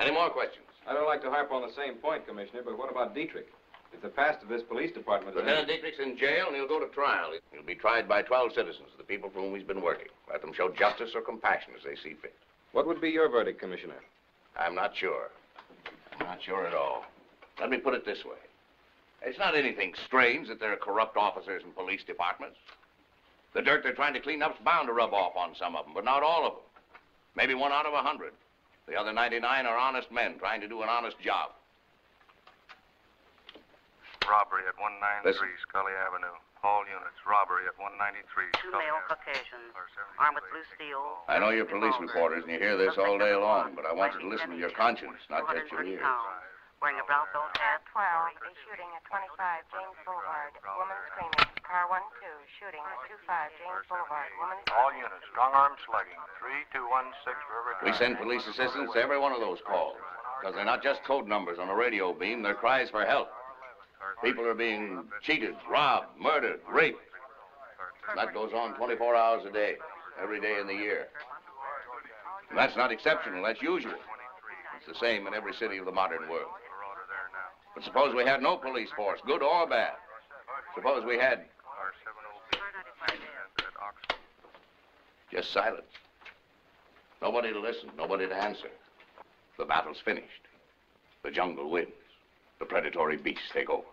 Any more questions? I don't like to harp on the same point, Commissioner, but what about Dietrich? If the past of this police department is... Lieutenant Dietrich's in jail, and he'll go to trial. He'll be tried by 12 citizens, the people for whom he's been working. Let them show justice or compassion as they see fit. What would be your verdict, Commissioner? I'm not sure. I'm not sure at all. Let me put it this way. It's not anything strange that there are corrupt officers in police departments. The dirt they're trying to clean up's bound to rub off on some of them, but not all of them. Maybe one out of a hundred. The other 99 are honest men trying to do an honest job. Robbery at 193 Listen. Scully Avenue. All units. Robbery at 193 Two Scully male Caucasians, Or 70 armed with blue steel. I know you're police reporters, and you hear this all day long, but I want you to listen to your conscience, not just your 230 ears. pounds, Wearing a brown felt hat. At 12, a shooting at 25 James Boulevard. Woman screaming. Car 1-2, shooting at 25 James Boulevard. Woman All units. Strong arm slugging. 3216 River Drive. We send police assistance to every one of those calls. Because they're not just code numbers on a radio beam, they're cries for help. People are being cheated, robbed, murdered, raped. And that goes on 24 hours a day, every day in the year. And that's not exceptional, that's usual. It's the same in every city of the modern world. But suppose we had no police force, good or bad. Suppose we had just silence. Nobody to listen, nobody to answer. The battle's finished. The jungle wins. The predatory beasts take over.